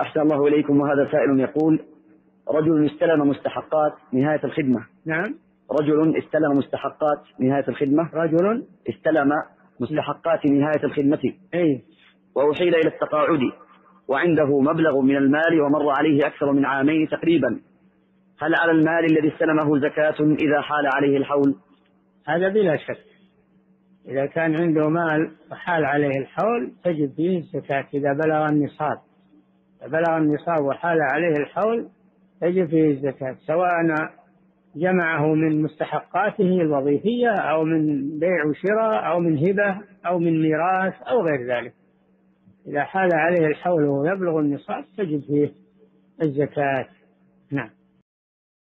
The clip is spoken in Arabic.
أحسن الله إليكم وهذا سائل يقول رجل استلم مستحقات نهاية الخدمة. نعم. رجل استلم مستحقات نهاية الخدمة. رجل استلم مستحقات نهاية الخدمة. أي. وأحيل إلى التقاعد وعنده مبلغ من المال ومر عليه أكثر من عامين تقريبا. هل على المال الذي استلمه زكاة إذا حال عليه الحول؟ هذا بلا شك. إذا كان عنده مال وحال عليه الحول تجب فيه الزكاة إذا بلغ النصاب. بلغ النصاب وحال عليه الحول تجب فيه الزكاة سواء جمعه من مستحقاته الوظيفية أو من بيع وشراء أو من هبة أو من ميراث أو غير ذلك. إذا حال عليه الحول ويبلغ النصاب تجب فيه الزكاة. نعم.